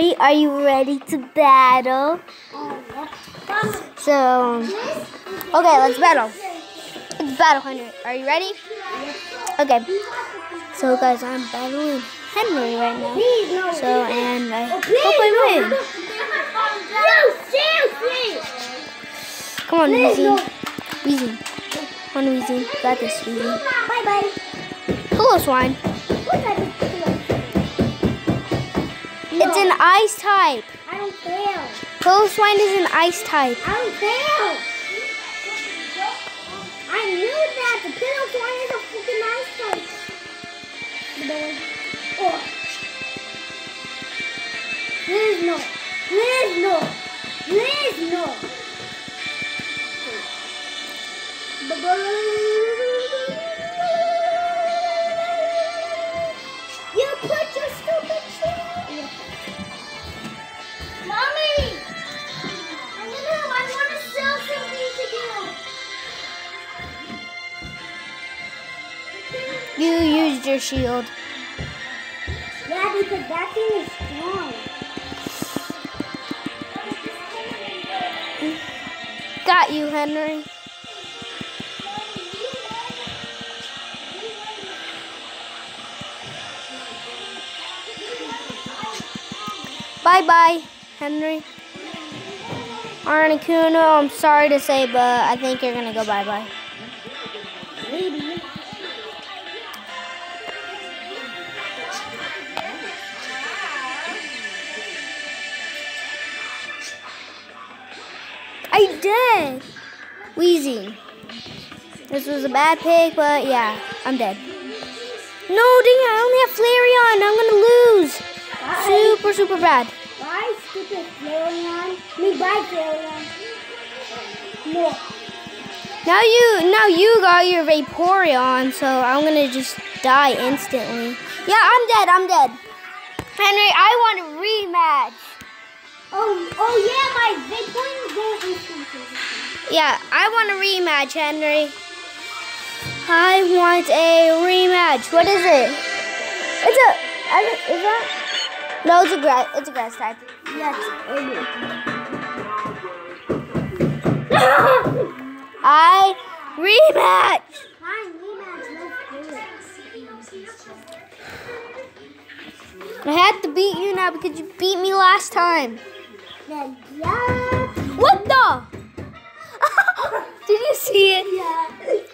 Hey, are you ready to battle? So, okay, let's battle. Let's battle, Henry. Are you ready? Okay. So, guys, I'm battling Henry right now. So, and I oh, hope I win. Come on, Weezy. Weezy. Come on, Weezy. Got this, Weezy. Bye bye. Piloswine. It's an ice type. I don't. Piloswine is an ice type. I don't care. I knew that the is a freaking place. Oh. Please no. Please no. Please no. Your shield. Yeah, because that thing is strong. Got you, Henry. Bye bye, Henry. Articuno, I'm sorry to say, but I think you're gonna go bye bye I did! Wheezy. This was a bad pick, but yeah, I'm dead. No, dang it, I only have Flareon. I'm gonna lose. Super, super bad. Why stupid Flareon? Me buy Flareon. No. Now you, now you got your Vaporeon, so I'm gonna just die instantly. Yeah, I'm dead. I'm dead. Henry, I want a rematch. Oh, oh yeah, my Vaporeon go instant. Yeah, I want a rematch, Henry. I want a rematch. What is it? It's a. Is that? No, it's a grass. It's a grass type. Yes, I rematch. Fine, rematch, do. I have to beat you now because you beat me last time. What the? Did you see it? Yeah.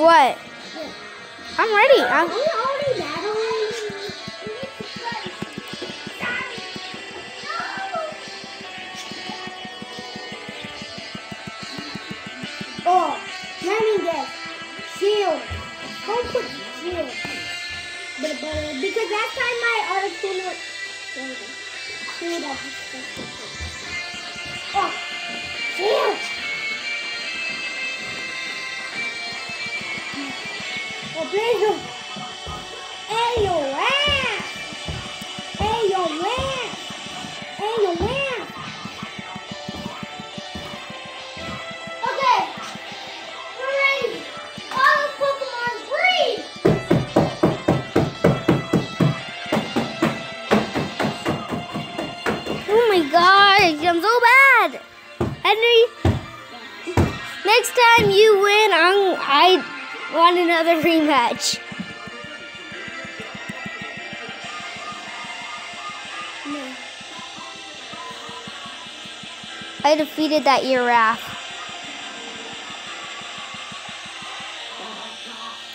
What? I'm ready. I'm, already battling? Oh, let me guess. Shield. Don't put shield. But, but, because last time my other tuner. Shield. Hey, yo, ass. Hey, yo, ass. Hey, yo, ass. Okay. Hooray. All Pokemon breathe. oh my gosh, I'm so bad. Henry, next time you win, I'm, I want another rematch. No. I defeated that giraffe.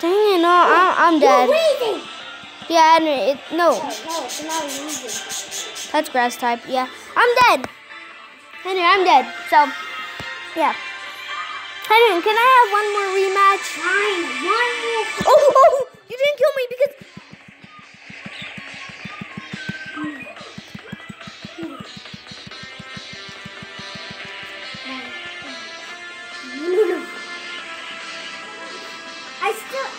Dang it, no, I'm, I'm dead. Yeah, Henry, it, no, No, it's not breathing. that's grass type. Yeah, I'm dead. Henry, I'm dead. So, yeah. Henry, can I have one more rematch? Fine, one more. Oh, oh, you didn't kill me because. I still.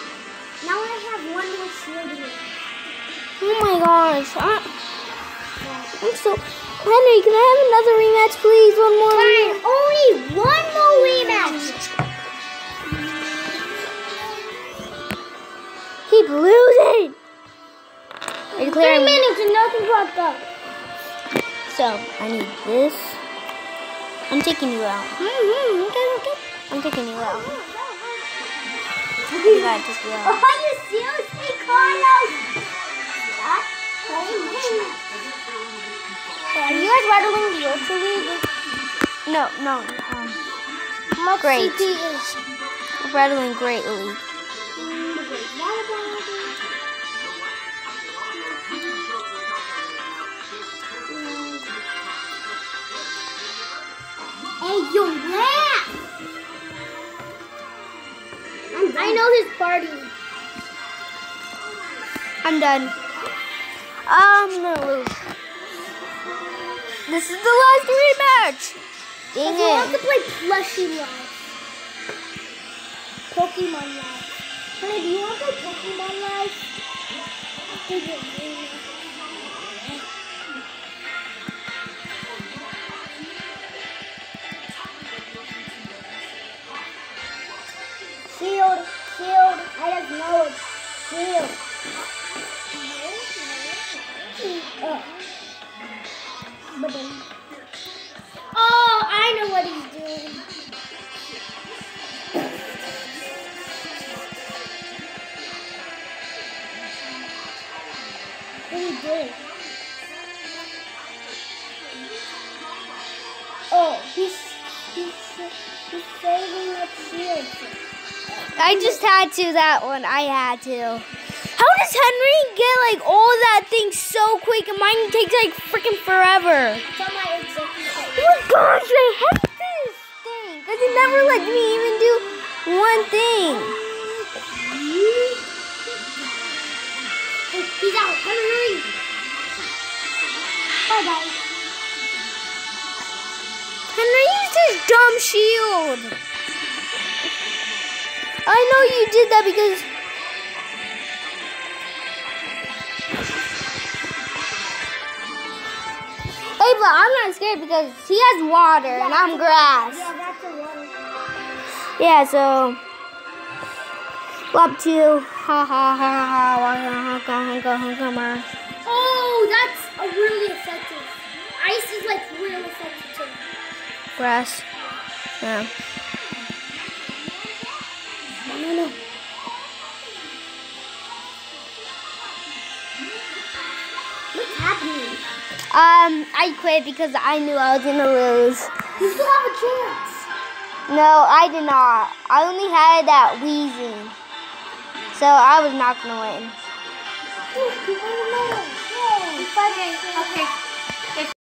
Now I have one more shield here. Oh my gosh. I, I'm so. Henry, can I have another rematch, please? One more. Fine, only one more rematch. Keep losing. Are you Three minutes and nothing popped up. So I need this. I'm taking you out. Mm-hmm. Okay, okay. I'm taking you out. You gotta take you out. Are you seriously, Carlos? Stop playing me. Are you guys battling the Ultra League? No, no. Um, great. CP is. We're Great League. I know his party. I'm done. I'm gonna lose. This is the last rematch. Dang If you want to play plushie live, Pokemon live. Honey, do you want to play Pokemon live? Oh, I know what he's doing. What are you doing? Oh, he's he's he's saving that shield. I just had to that one. I had to. How does Henry get like all that thing so quick and mine takes like freaking forever? Oh my gosh, I hate this thing because it never lets me even do one thing. He's out. Hurry. Bye bye. Henry used his dumb shield. I know you did that because. Hey, but I'm not scared because he has water and I'm grass. Yeah, that's a water. Yeah, so. Lap two. Ha ha ha ha. ha, ha, ha, ha, ha, ha. Oh, that's a really effective. Ice is like real effective too. Grass. Yeah. Um, I quit because I knew I was gonna lose. You still have a chance. No, I did not. I only had that Weezing. So I was not gonna win. You won another. Yay. Okay.